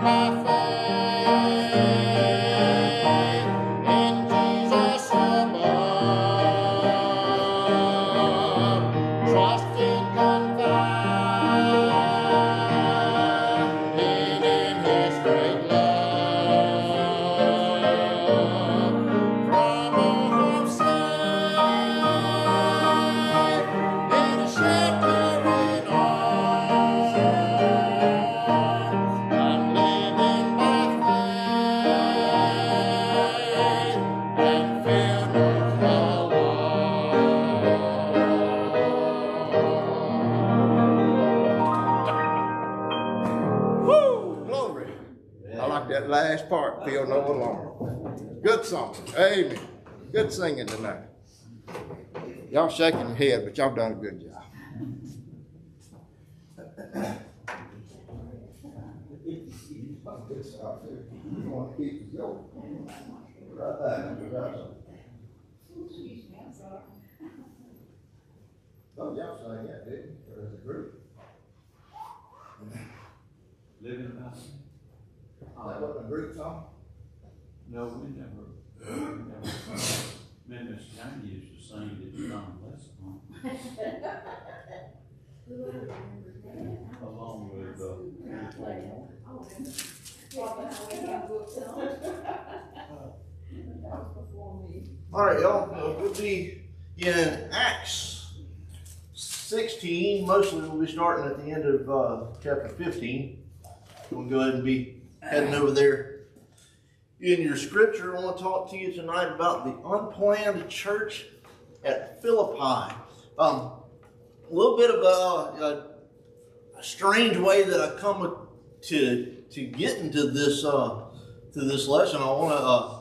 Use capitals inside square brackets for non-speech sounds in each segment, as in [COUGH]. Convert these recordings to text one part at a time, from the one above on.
Amen. Good singing tonight. Y'all shaking your head, but y'all done a good job. Oh, y'all sang that, didn't you? Or as a group? Living about. Oh, that wasn't a group song? No, we never. Used to sing that along with, uh, All right, y'all, uh, we'll be in Acts 16. Mostly we'll be starting at the end of uh, chapter 15. We'll go ahead and be heading over there in your scripture. I want to talk to you tonight about the unplanned church at Philippi. Um, a little bit of a, a, strange way that I come to to get into this uh, to this lesson. I want to. Uh,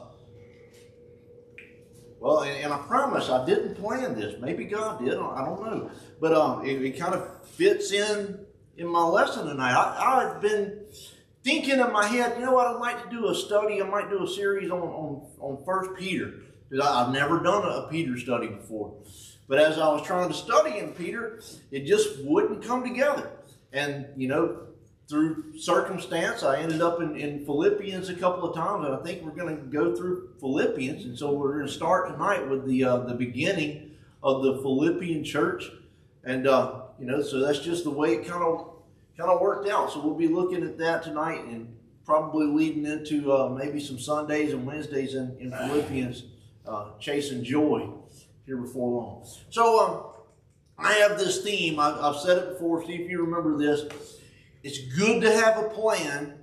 well, and, and, I promise I didn't plan this. Maybe God did. I don't know. But um, it, it kind of fits in in my lesson tonight. I, I've been thinking in my head, you know what, I'd like to do a study, I might do a series on, on, on First Peter. Because I've never done a, a Peter study before. But as I was trying to study in Peter, it just wouldn't come together. And, you know, through circumstance, I ended up in, in Philippians a couple of times, and I think we're going to go through Philippians. And so we're going to start tonight with the uh, the beginning of the Philippian church, and uh, you know, so that's just the way it kind of kind of worked out. So we'll be looking at that tonight and probably leading into uh, maybe some Sundays and Wednesdays in, in Philippians, uh, chasing joy here before long. So um, I have this theme. I've, I've said it before. See if you remember this. It's good to have a plan.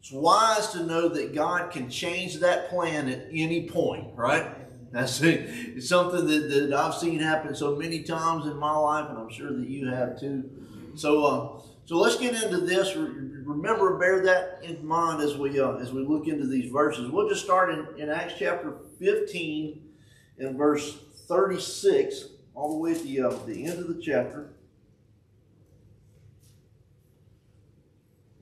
It's wise to know that God can change that plan at any point, right? That's it. It's something that, that I've seen happen so many times in my life, and I'm sure that you have too. So, uh, so let's get into this. Remember, bear that in mind as we uh, as we look into these verses. We'll just start in, in Acts chapter 15 and verse 36, all the way to the, uh, the end of the chapter.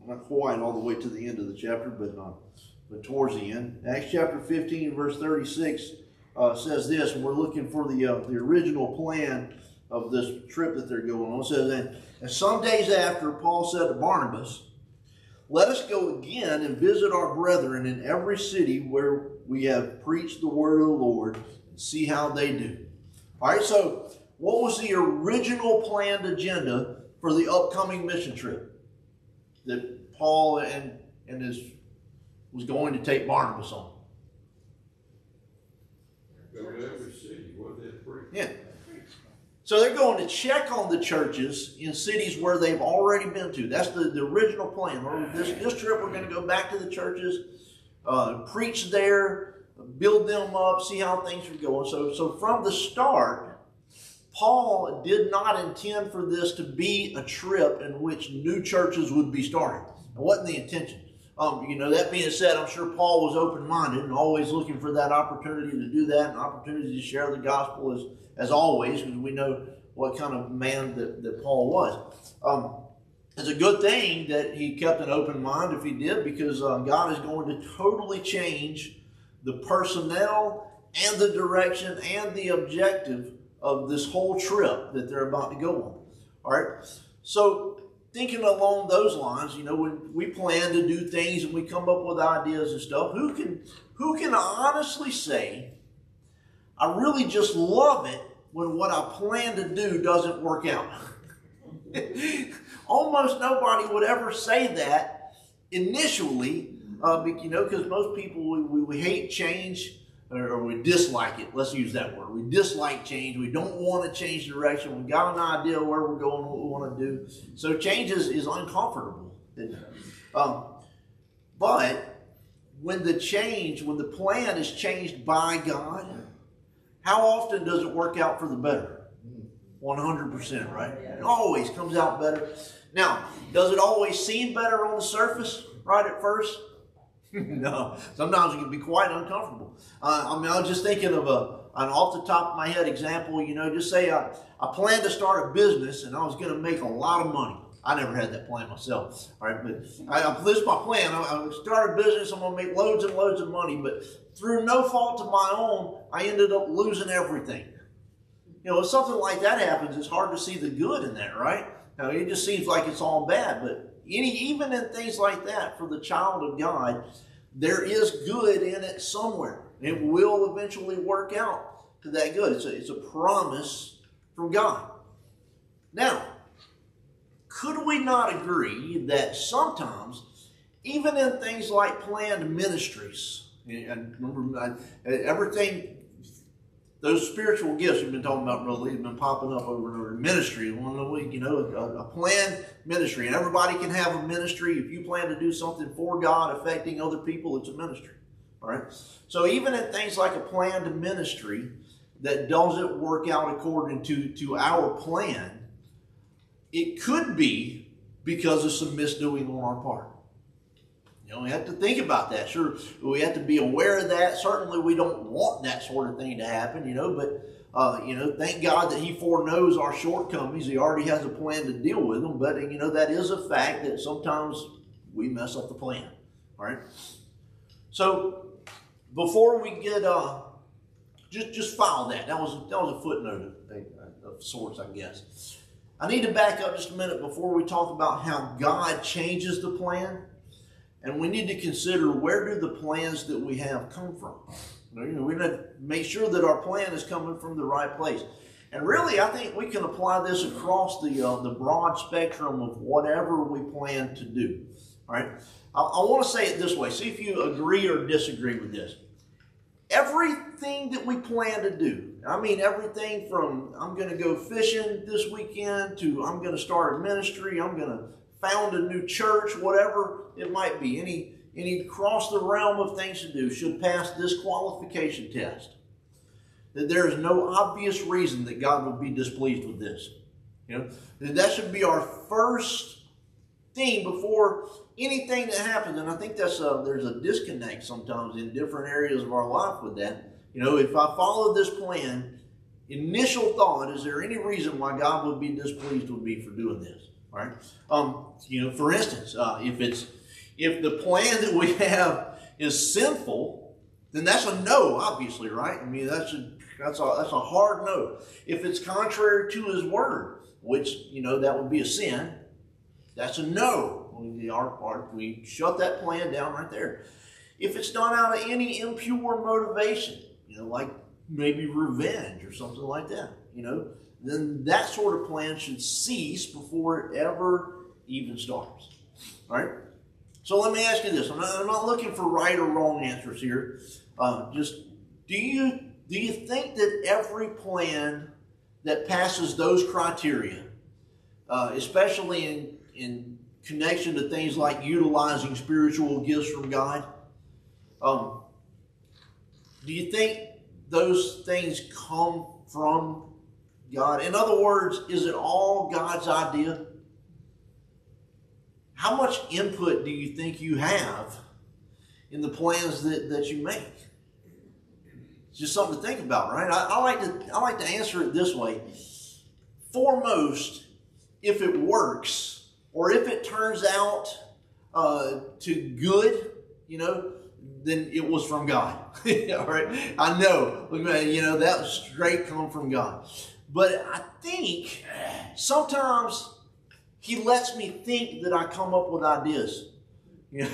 Not quite all the way to the end of the chapter, but uh, but towards the end. Acts chapter 15, verse 36 uh, says this, we're looking for the uh, the original plan of this trip that they're going on. It says, and, and some days after, Paul said to Barnabas, Let us go again and visit our brethren in every city where we have preached the word of the Lord and see how they do. All right, so what was the original planned agenda for the upcoming mission trip that Paul and, and his was going to take Barnabas on? Go to every city where they preach. Yeah. So they're going to check on the churches in cities where they've already been to. That's the, the original plan. This, this trip, we're going to go back to the churches, uh, preach there, build them up, see how things are going. So, so from the start, Paul did not intend for this to be a trip in which new churches would be started. It wasn't the intention. Um, you know, that being said, I'm sure Paul was open-minded and always looking for that opportunity to do that, an opportunity to share the gospel as as always, because we know what kind of man that, that Paul was. Um, it's a good thing that he kept an open mind if he did, because uh, God is going to totally change the personnel and the direction and the objective of this whole trip that they're about to go on. All right. So thinking along those lines, you know, when we plan to do things and we come up with ideas and stuff, who can who can honestly say, I really just love it when what I plan to do doesn't work out? [LAUGHS] Almost nobody would ever say that initially, uh, you know, because most people we, we, we hate change or we dislike it. Let's use that word. We dislike change. We don't want to change direction. We've got an idea where we're going, what we want to do. So change is, is uncomfortable. Um, but when the change, when the plan is changed by God, how often does it work out for the better? 100%, right? It always comes out better. Now, does it always seem better on the surface right at first? [LAUGHS] no. Sometimes it can be quite uncomfortable. Uh, I mean, I was just thinking of a an off the top of my head example. You know, just say I, I planned to start a business and I was going to make a lot of money. I never had that plan myself. All right, but I, this is my plan. I, I start a business. I'm going to make loads and loads of money. But through no fault of my own, I ended up losing everything. You know, if something like that happens, it's hard to see the good in that, right? Now, it just seems like it's all bad. But any, even in things like that, for the child of God, there is good in it somewhere. It will eventually work out to that good. It's a, it's a promise from God. Now, could we not agree that sometimes, even in things like planned ministries, and remember, everything, those spiritual gifts we've been talking about, really, have been popping up over and over. Ministry, one the week, you know, a, a planned ministry, and everybody can have a ministry. If you plan to do something for God, affecting other people, it's a ministry. All right. So even in things like a planned ministry that doesn't work out according to to our plan, it could be because of some misdoing on our part. Know, we have to think about that. Sure, we have to be aware of that. Certainly, we don't want that sort of thing to happen, you know, but, uh, you know, thank God that He foreknows our shortcomings. He already has a plan to deal with them. But, you know, that is a fact that sometimes we mess up the plan. All right? So, before we get, uh, just, just file that. That was, that was a footnote of, of sorts, I guess. I need to back up just a minute before we talk about how God changes the plan. And we need to consider where do the plans that we have come from. You know, we need to make sure that our plan is coming from the right place. And really, I think we can apply this across the uh, the broad spectrum of whatever we plan to do. All right. I, I want to say it this way. See if you agree or disagree with this everything that we plan to do. I mean, everything from I'm going to go fishing this weekend to I'm going to start a ministry, I'm going to found a new church, whatever it might be. Any any cross the realm of things to do should pass this qualification test. That there is no obvious reason that God would be displeased with this. You know, that should be our first thing before anything that happens. And I think that's a, there's a disconnect sometimes in different areas of our life with that. You know, if I follow this plan, initial thought, is there any reason why God would be displeased with me for doing this? Right? Um, you know, for instance, uh, if it's if the plan that we [LAUGHS] have is sinful, then that's a no, obviously, right? I mean, that's a that's a that's a hard no. If it's contrary to His word, which you know that would be a sin, that's a no. We, our, part, we shut that plan down right there. If it's not out of any impure motivation, you know, like maybe revenge or something like that, you know, then that sort of plan should cease before it ever even starts. All right? So let me ask you this. I'm not, I'm not looking for right or wrong answers here. Uh, just do you do you think that every plan that passes those criteria, uh, especially in in connection to things like utilizing spiritual gifts from God, um, do you think those things come from God? In other words, is it all God's idea? How much input do you think you have in the plans that, that you make? It's just something to think about, right? I, I like to I like to answer it this way. Foremost, if it works, or if it turns out uh, to good, you know, then it was from God. [LAUGHS] All right, I know, you know, that straight come from God. But I think sometimes He lets me think that I come up with ideas. [LAUGHS] You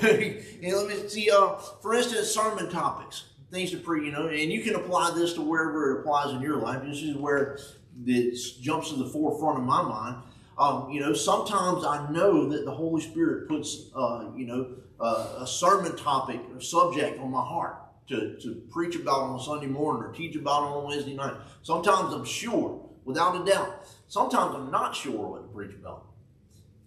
know, let me see. Uh, for instance, sermon topics, things to pre. You know, and you can apply this to wherever it applies in your life. This is where it jumps to the forefront of my mind. Um, you know, sometimes I know that the Holy Spirit puts, uh, you know, uh, a sermon topic or subject on my heart to, to preach about on Sunday morning or teach about on Wednesday night. Sometimes I'm sure, without a doubt. Sometimes I'm not sure what to preach about.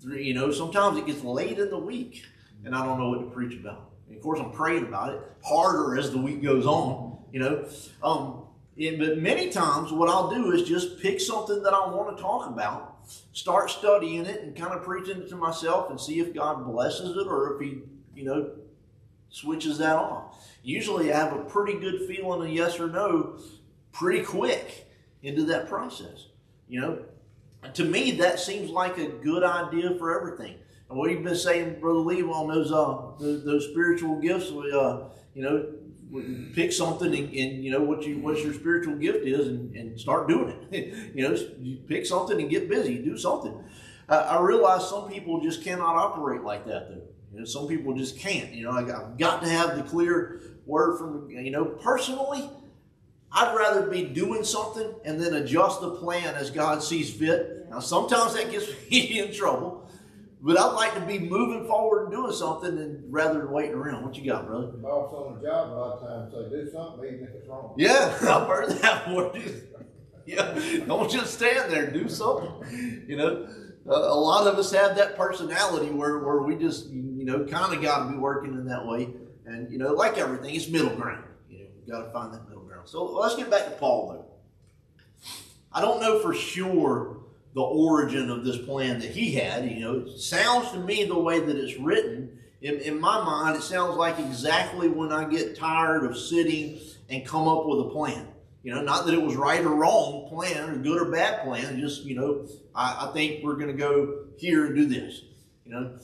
You know, sometimes it gets late in the week and I don't know what to preach about. And of course, I'm praying about it harder as the week goes on. You know, um, and, but many times what I'll do is just pick something that I want to talk about, start studying it, and kind of preaching it to myself, and see if God blesses it or if He, you know, switches that off. Usually, I have a pretty good feeling of yes or no pretty quick into that process. You know, to me, that seems like a good idea for everything. And what you've been saying, Brother Lee, on those uh, those, those spiritual gifts, uh, you know, pick something and, and, you know what you what your spiritual gift is and, and start doing it. [LAUGHS] you know, you pick something and get busy, do something. I realize some people just cannot operate like that, though. You know, some people just can't. You know, I I've got to have the clear word from you know. Personally, I'd rather be doing something and then adjust the plan as God sees fit. Now, sometimes that gets [LAUGHS] me in trouble. But I'd like to be moving forward and doing something and rather than waiting around. What you got, brother? The boss on the job a lot of times say, do something even if it's wrong. Yeah, [LAUGHS] I've heard that before. [LAUGHS] yeah, don't just stand there. Do something. You know, a lot of us have that personality where, where we just, you know, kind of got to be working in that way. And, you know, like everything, it's middle ground. You know, got to find that middle So let's get back to Paul, though. I don't know for sure the origin of this plan that he had. You know, it sounds to me the way that it's written, in, in my mind, it sounds like exactly when I get tired of sitting and come up with a plan. You know, not that it was right or wrong plan, or good or bad plan. Just you know, I, I think we're going to go here and do this. You know,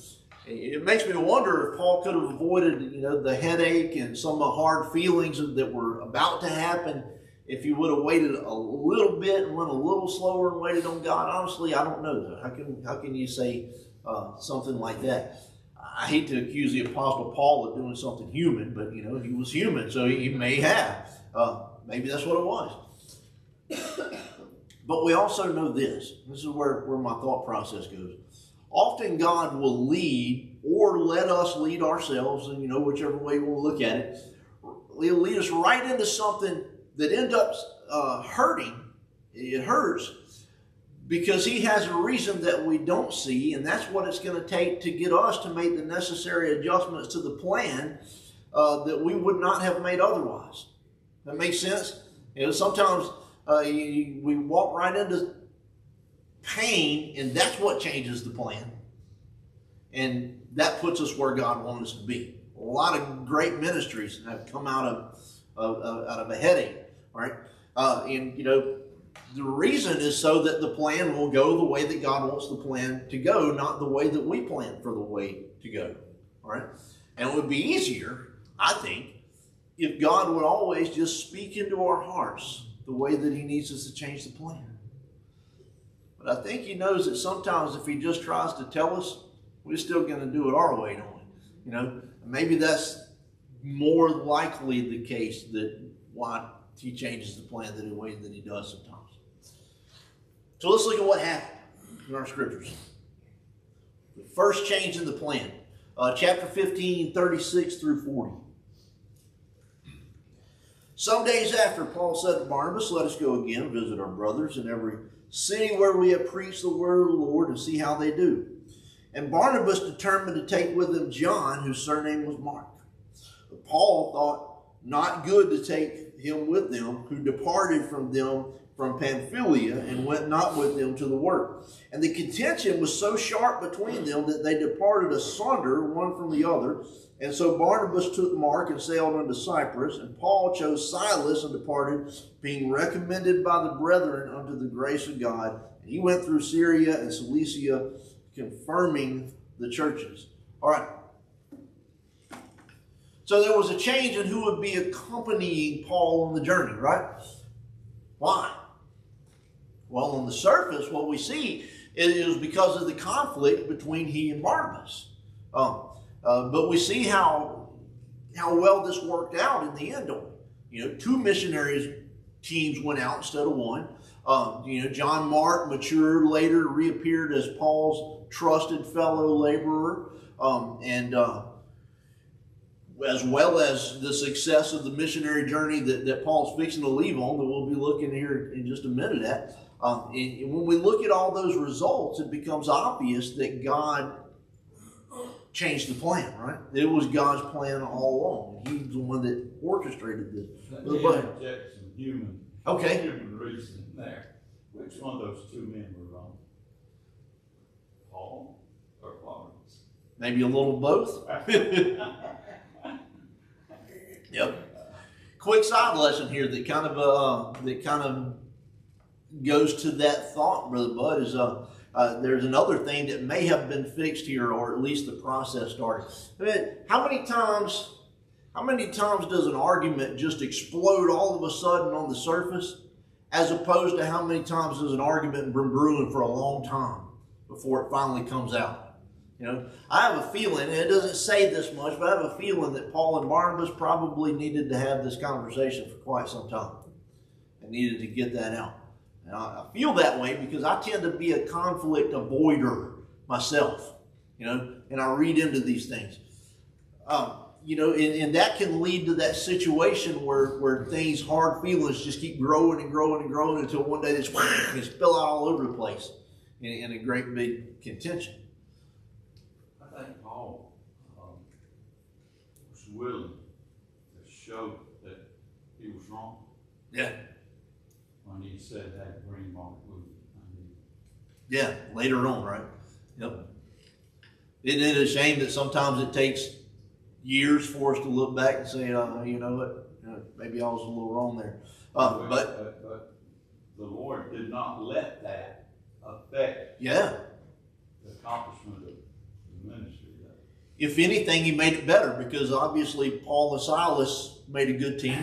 it makes me wonder if Paul could have avoided you know the headache and some of the hard feelings that were about to happen if he would have waited a little bit and went a little slower and waited on God, honestly, I don't know. How can how can you say uh, something like that? I hate to accuse the Apostle Paul of doing something human, but you know he was human, so he may have. Uh, maybe that's what it was. [COUGHS] but we also know this. This is where, where my thought process goes. Often God will lead or let us lead ourselves, and you know, whichever way to look at it, he'll lead us right into something that end up uh, hurting. It hurts because he has a reason that we don't see, and that's what it's going to take to get us to make the necessary adjustments to the plan uh, that we would not have made otherwise. That makes sense. You know, sometimes uh, you, we walk right into pain, and that's what changes the plan, and that puts us where God wants us to be. A lot of great ministries have come out of, of, of out of a headache right? Uh, and you know, the reason is so that the plan will go the way that God wants the plan to go, not the way that we plan for the way to go. All right? And it would be easier, I think, if God would always just speak into our hearts the way that He needs us to change the plan. But I think He knows that sometimes if He just tries to tell us, we're still going to do it our way, don't we? You know, maybe that's more likely the case that why he changes the plan the way that he does sometimes. So let's look at what happened in our scriptures. The first change in the plan, uh, chapter 15, 36 through 40. Some days after, Paul said to Barnabas, Let us go again, visit our brothers in every city where we have preached the word of the Lord and see how they do. And Barnabas determined to take with him John, whose surname was Mark. But Paul thought not good to take him with them, who departed from them from Pamphylia and went not with them to the work. And the contention was so sharp between them that they departed asunder one from the other. And so Barnabas took Mark and sailed unto Cyprus, and Paul chose Silas and departed, being recommended by the brethren unto the grace of God. And he went through Syria and Cilicia, confirming the churches. All right. So there was a change in who would be accompanying Paul on the journey, right? Why? Well, on the surface, what we see is it was because of the conflict between he and Barnabas. Um, uh, but we see how how well this worked out in the end. You know, two missionaries teams went out instead of one. Um, you know, John Mark matured later, reappeared as Paul's trusted fellow laborer, um, and uh, as well as the success of the missionary journey that, that Paul's fixing to leave on, that we'll be looking here in just a minute at. Um, and when we look at all those results, it becomes obvious that God changed the plan, right? It was God's plan all along. He's the one that orchestrated this. Let but- human, Okay. human reason there. Which one of those two men were wrong? Paul or Barnabas? Maybe a little both. [LAUGHS] Yep. Quick side lesson here that kind of uh, that kind of goes to that thought, brother Bud. Is uh, uh, there's another thing that may have been fixed here, or at least the process started. I mean, how many times? How many times does an argument just explode all of a sudden on the surface, as opposed to how many times does an argument been brewing for a long time before it finally comes out? You know, I have a feeling, and it doesn't say this much, but I have a feeling that Paul and Barnabas probably needed to have this conversation for quite some time and needed to get that out. And I, I feel that way because I tend to be a conflict avoider myself, you know, and I read into these things. Um, you know, and, and that can lead to that situation where, where things, hard feelings just keep growing and growing and growing until one day they just spill out all over the place in, in a great big contention. I think Paul, um, was willing to show that he was wrong Yeah. When he said that bring Mark. I Yeah, later on, right? Yep. Isn't it a shame that sometimes it takes years for us to look back and say, uh, you know what, uh, maybe I was a little wrong there. Uh, but But, but the Lord did not let that affect yeah, the accomplishment of the ministry. if anything, he made it better because obviously Paul and Silas made a good team,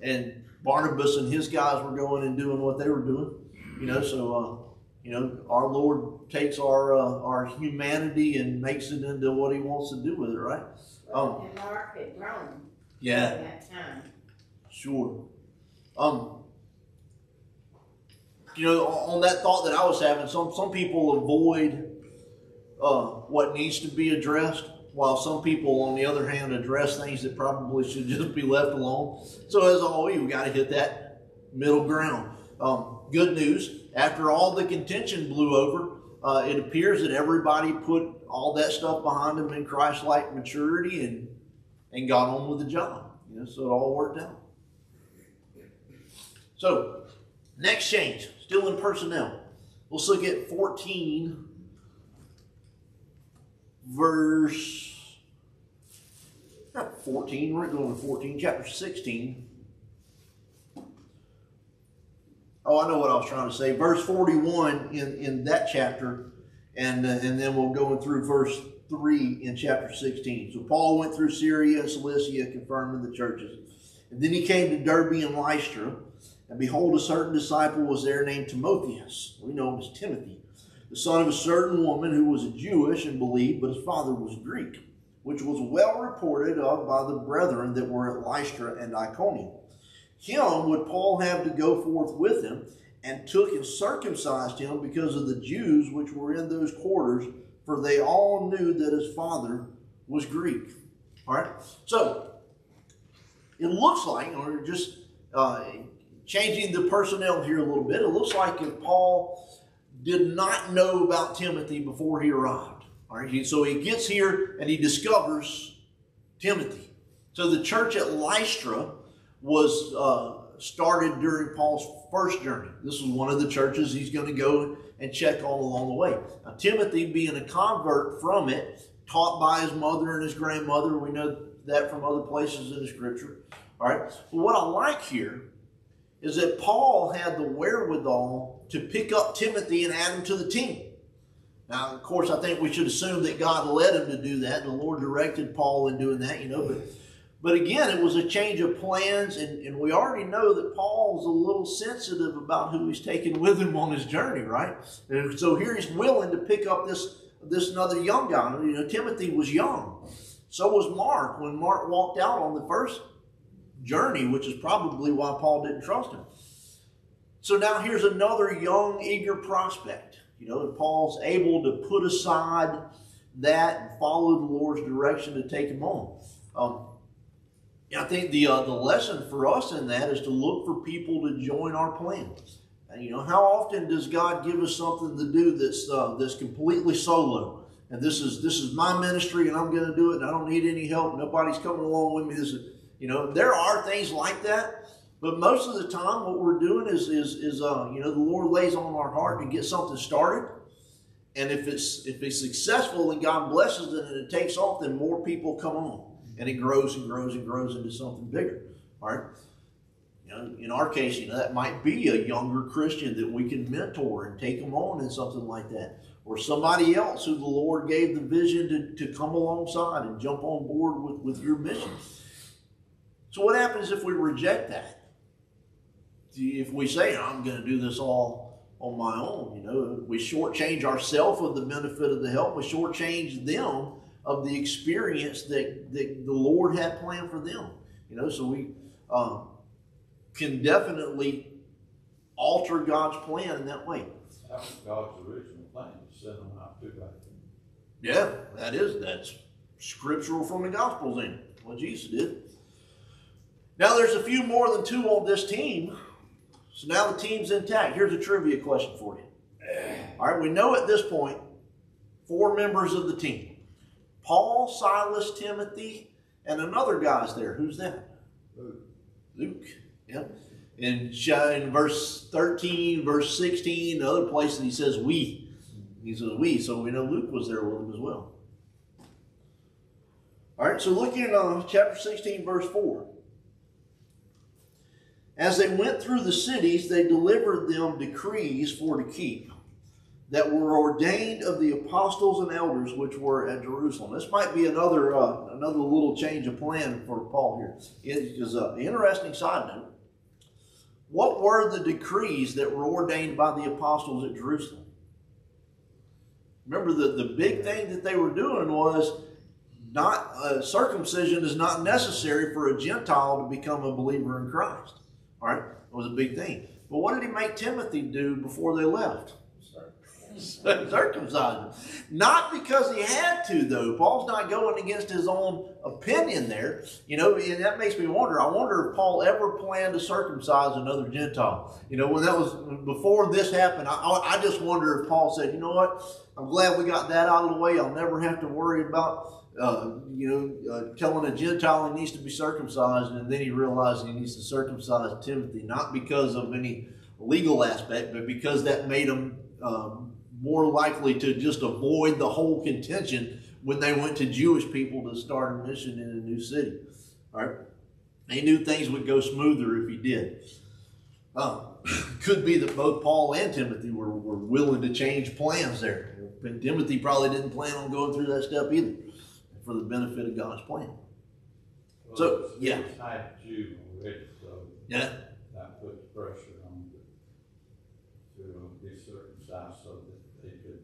and Barnabas and his guys were going and doing what they were doing. You know, so uh, you know, our Lord takes our uh, our humanity and makes it into what He wants to do with it, right? Um, And Mark had grown yeah. at that time. Sure. Um, you know, on that thought that I was having, some some people avoid uh, what needs to be addressed, while some people, on the other hand, address things that probably should [LAUGHS] just be left alone. So, as always, we got to hit that middle ground. Um, good news: after all the contention blew over, uh, it appears that everybody put all that stuff behind them in Christ-like maturity and and got on with the job. You know, so it all worked out. So, next change, still in personnel. Let's look at 14, verse. Not 14, we're going to 14, chapter 16. Oh, I know what I was trying to say. Verse 41 in, in that chapter, and, uh, and then we'll go through verse 3 in chapter 16. So Paul went through Syria and Cilicia, confirming the churches. And then he came to Derbe and Lystra, and behold, a certain disciple was there named Timotheus. We know him as Timothy, the son of a certain woman who was a Jewish and believed, but his father was Greek, which was well reported of by the brethren that were at Lystra and Iconium. Him would Paul have to go forth with him, and took and circumcised him because of the Jews which were in those quarters, for they all knew that his father was Greek. All right, so it looks like, or just uh, changing the personnel here a little bit, it looks like if Paul did not know about Timothy before he arrived. All right, so he gets here and he discovers Timothy. So the church at Lystra was uh, started during Paul's first journey. This was one of the churches he's going to go and check on along the way. Now, Timothy, being a convert from it, taught by his mother and his grandmother, we know that from other places in the scripture. All right. But what I like here is that Paul had the wherewithal to pick up Timothy and add him to the team. Now, of course, I think we should assume that God led him to do that. The Lord directed Paul in doing that, you know, but But again, it was a change of plans, and, and we already know that Paul's a little sensitive about who he's taking with him on his journey, right? And so here he's willing to pick up this this another young guy. You know, Timothy was young. So was Mark when Mark walked out on the first journey, which is probably why Paul didn't trust him. So now here's another young, eager prospect. You know, and Paul's able to put aside that and follow the Lord's direction to take him on. Um, I think the uh, the lesson for us in that is to look for people to join our plans. And you know, how often does God give us something to do that's uh, that's completely solo? And this is this is my ministry, and I'm going to do it. And I don't need any help. Nobody's coming along with me. This is, you know, there are things like that. But most of the time, what we're doing is is is uh, you know the Lord lays on our heart to get something started, and if it's if it's successful and God blesses it and it takes off, then more people come on, and it grows and grows and grows into something bigger. All right. You know, in our case, you know that might be a younger Christian that we can mentor and take them on in something like that, or somebody else who the Lord gave the vision to, to come alongside and jump on board with, with your mission. So, what happens if we reject that? If we say I'm going to do this all on my own, you know, we shortchange ourselves of the benefit of the help. We shortchange them of the experience that, that the Lord had planned for them. You know, so we um, can definitely alter God's plan in that way. That was God's original plan to send them out to that. Yeah, that is that's scriptural from the Gospels. In what Jesus did. Now there's a few more than two on this team. So now the team's intact. Here's a trivia question for you. All right, we know at this point four members of the team Paul, Silas, Timothy, and another guy's there. Who's that? Luke. Luke. Yep. In, in verse 13, verse 16, the other places he says we. He says we, so we know Luke was there with him as well. All right, so looking at uh, chapter 16, verse 4. As they went through the cities, they delivered them decrees for to keep that were ordained of the apostles and elders which were at Jerusalem. This might be another uh, another little change of plan for Paul here. It is an interesting side note. What were the decrees that were ordained by the apostles at Jerusalem? Remember, the, the big thing that they were doing was not uh, circumcision is not necessary for a Gentile to become a believer in Christ. All right, it was a big thing. But what did he make Timothy do before they left? Circumcise Not because he had to, though. Paul's not going against his own opinion there. You know, and that makes me wonder. I wonder if Paul ever planned to circumcise another Gentile. You know, when that was before this happened, I, I just wonder if Paul said, you know what? I'm glad we got that out of the way. I'll never have to worry about uh, you know, uh, telling a Gentile he needs to be circumcised, and then he realized he needs to circumcise Timothy, not because of any legal aspect, but because that made him um, more likely to just avoid the whole contention when they went to Jewish people to start a mission in a new city. All right, he knew things would go smoother if he did. Uh, [CLEARS THROAT] could be that both Paul and Timothy were, were willing to change plans there. And Timothy probably didn't plan on going through that step either for the benefit of God's plan. Well, So, it's- yeah. it's half Jew already, so Yeah. that puts pressure on them to be circumcised so that they could,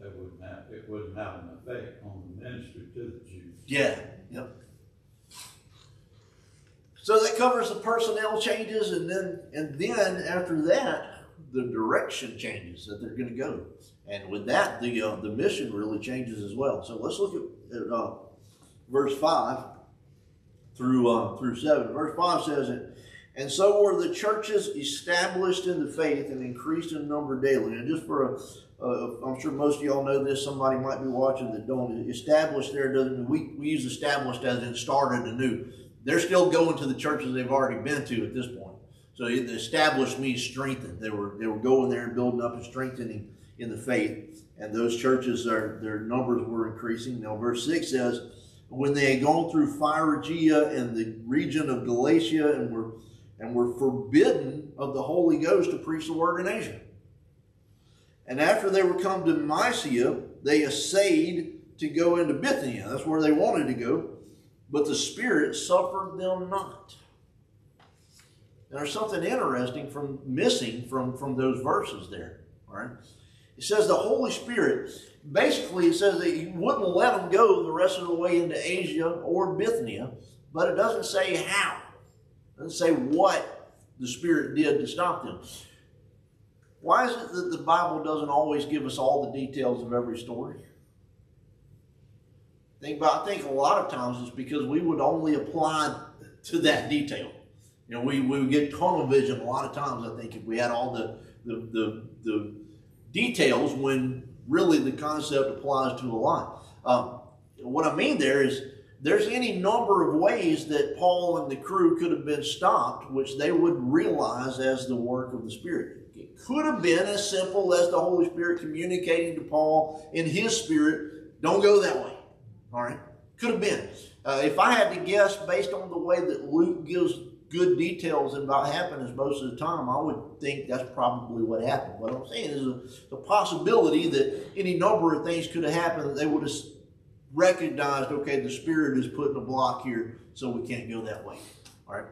they wouldn't have, it wouldn't have an effect on the ministry to the Jews. Yeah. Yep. So that covers the personnel changes, and then and then after that, the direction changes that they're going to go, and with that, the uh, the mission really changes as well. So let's look at, at uh, verse five through uh, through seven. Verse five says it. And so were the churches established in the faith and increased in number daily. And just for a, I'm sure most of y'all know this. Somebody might be watching that don't establish there doesn't mean we, we use established as in started anew. They're still going to the churches they've already been to at this point. So established means strengthened. They were they were going there and building up and strengthening in the faith. And those churches are their numbers were increasing. Now verse six says, when they had gone through Phrygia and the region of Galatia and were and were forbidden of the Holy Ghost to preach the word in Asia. And after they were come to Mysia, they essayed to go into Bithynia. That's where they wanted to go. but the Spirit suffered them not. And there's something interesting from missing from, from those verses there. All right. It says the Holy Spirit, basically, it says that he wouldn't let them go the rest of the way into Asia or Bithynia, but it doesn't say how. It doesn't say what the Spirit did to stop them. Why is it that the Bible doesn't always give us all the details of every story? Think about, I think a lot of times it's because we would only apply to that detail. You know, we, we would get tunnel vision a lot of times, I think, if we had all the, the, the, the details when really the concept applies to a lot. Um, what I mean there is there's any number of ways that Paul and the crew could have been stopped, which they would realize as the work of the Spirit. It could have been as simple as the Holy Spirit communicating to Paul in his spirit, don't go that way. All right? Could have been. Uh, if I had to guess based on the way that Luke gives good details about happiness most of the time, I would think that's probably what happened. What I'm saying is a, a possibility that any number of things could have happened that they would have recognized, okay, the Spirit is putting a block here, so we can't go that way. All right?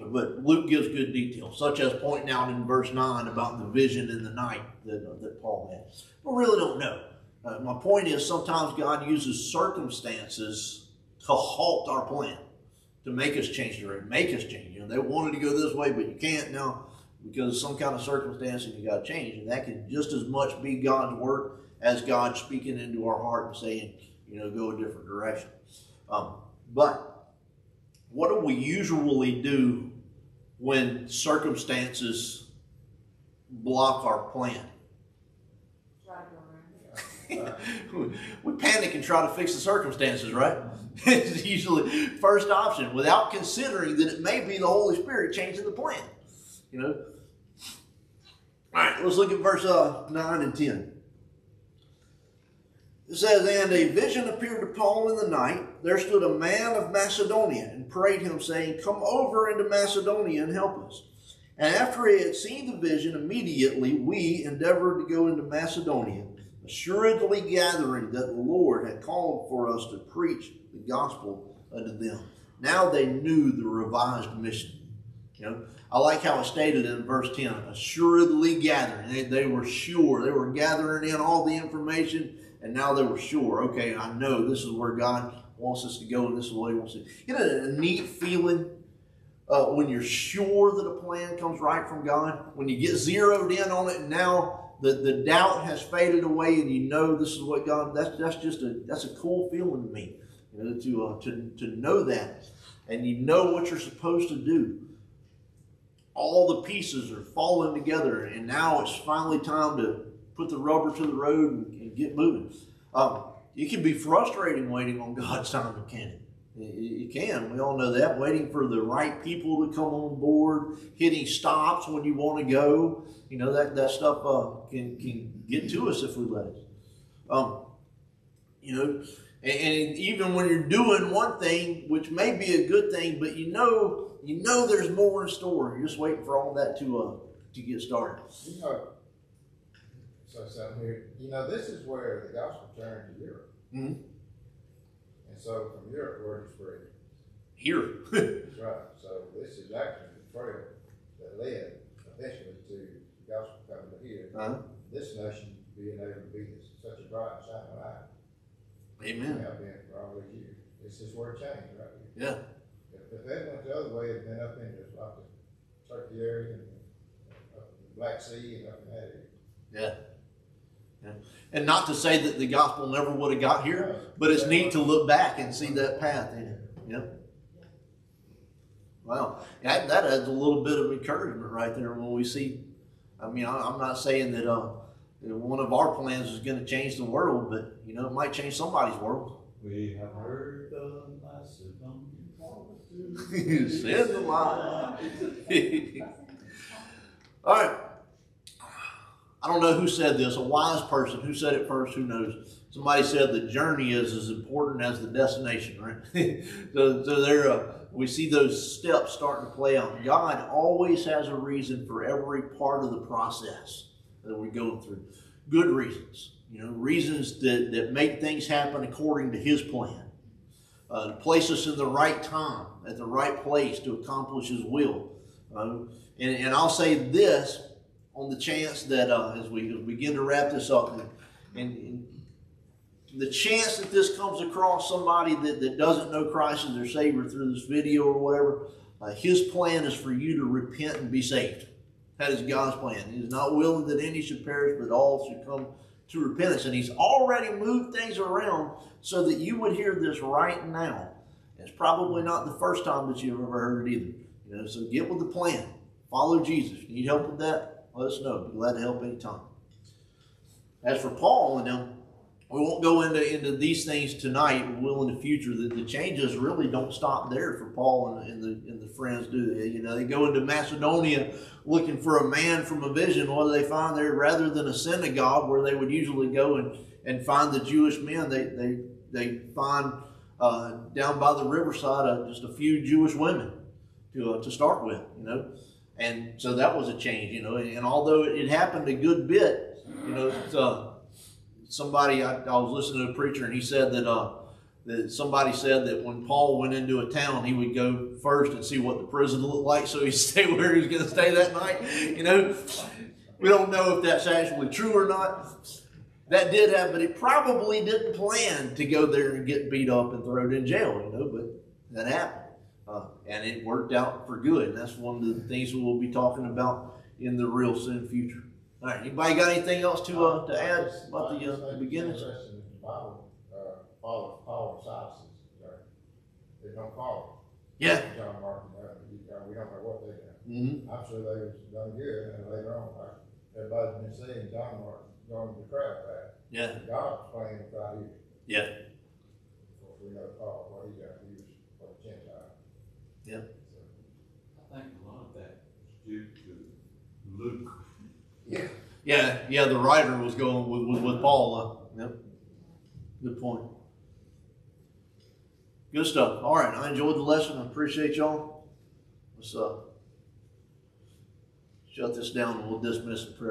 But Luke gives good details, such as pointing out in verse 9 about the vision in the night that, that Paul had. We really don't know. Uh, my point is sometimes God uses circumstances to halt our plan, to make us change direction, make us change. You know, they wanted to go this way, but you can't now because of some kind of circumstance and you got to change. And that can just as much be God's work as God speaking into our heart and saying, you know, go a different direction. Um, but what do we usually do when circumstances block our plan? [LAUGHS] we panic and try to fix the circumstances, right? [LAUGHS] it's usually first option without considering that it may be the Holy Spirit changing the plan. You know? All right, let's look at verse uh, 9 and 10. It says, And a vision appeared to Paul in the night. There stood a man of Macedonia and prayed him, saying, Come over into Macedonia and help us. And after he had seen the vision, immediately we endeavored to go into Macedonia assuredly gathering that the Lord had called for us to preach the gospel unto them. Now they knew the revised mission. You know, I like how it stated in verse 10, assuredly gathering. They, they were sure. They were gathering in all the information, and now they were sure. Okay, I know this is where God wants us to go, and this is what He wants to. You know, a neat feeling uh, when you're sure that a plan comes right from God, when you get zeroed in on it, and now the, the doubt has faded away and you know this is what God that's that's just a that's a cool feeling to me you know to uh, to to know that. And you know what you're supposed to do. All the pieces are falling together and now it's finally time to put the rubber to the road and, and get moving. Um, it can be frustrating waiting on God's time can it you can. We all know that. Waiting for the right people to come on board, hitting stops when you want to go. You know that that stuff uh, can can get to us if we let it. Um, you know, and, and even when you're doing one thing, which may be a good thing, but you know you know there's more in store. You're just waiting for all that to uh, to get started. You know, so something here. You know, this is where the gospel turned to Europe. Mm-hmm. And so from Europe, where it spread. Here. [LAUGHS] That's right. So this is actually the trail that led eventually to the gospel coming to here. Uh-huh. This nation being able to be this, such a bright shining light. Amen. Have been for all these years. This is where it changed right here. Yeah. If, if they went the other way, it'd been up in into like the Turkey area and up in the Black Sea and up in that area. Yeah. Yeah. And not to say that the gospel never would have got here, but it's neat to look back and see that path in it. Yeah. Wow. That, that adds a little bit of encouragement right there when we see. I mean, I, am not saying that uh, one of our plans is going to change the world, but, you know, it might change somebody's world. We have heard the Macedonian [LAUGHS] Send the light. [LAUGHS] All right. I don't know who said this, a wise person. Who said it first? Who knows? Somebody said the journey is as important as the destination, right? [LAUGHS] so, so there, uh, we see those steps starting to play out. God always has a reason for every part of the process that we're going through. Good reasons, you know, reasons that, that make things happen according to His plan. uh, to place us in the right time, at the right place to accomplish His will. Uh, and, and I'll say this on the chance that uh, as we as we begin to wrap this up, and, and the chance that this comes across somebody that, that doesn't know Christ as their Savior through this video or whatever, uh, His plan is for you to repent and be saved. That is God's plan. He is not willing that any should perish, but all should come to repentance. And He's already moved things around so that you would hear this right now. It's probably not the first time that you've ever heard it either. You know, so get with the plan. Follow Jesus. Need help with that? Let us know. Be glad to help anytime. As for Paul and them, we won't go into, into these things tonight. We will in the future. The, the changes really don't stop there for Paul and, and the and the friends do they? You know, they go into Macedonia looking for a man from a vision. What do they find there? Rather than a synagogue where they would usually go and, and find the Jewish men, they they they find uh, down by the riverside uh, just a few Jewish women to uh, to start with. You know, and so that was a change. You know, and, although it happened a good bit, you know. Uh, somebody I, I was listening to a preacher and he said that uh, that somebody said that when Paul went into a town, he would go first and see what the prison looked like, so he'd [LAUGHS] stay where he was going to stay that night. You know, we don't know if that's actually true or not. That did happen, but he probably didn't plan to go there and get beat up and thrown in jail. You know, but that happened, uh, and it worked out for good. And that's one of the things we'll be talking about in the real soon future. All right, anybody got anything else to uh, to add about the, uh, the beginnings? Interesting that the Bible, uh, Paul, Paul uh, they don't call Yeah. John Martin, uh, you- uh, we don't know what they done. Mm-hmm. I'm sure they was done good, and later on, like, everybody's been saying John Martin going to the crowd back. Yeah. God's plan was right here. Yeah. Of course, we know Paul, what he got, he was for the Gentile. Yeah. I think a lot of that is due to Luke. Yeah. Yeah, yeah. The writer was going with with, with Paul. Uh, yep. Good point. Good stuff. All right, I enjoyed the lesson. I appreciate y'all. Let's uh shut this down and we'll dismiss the prayer.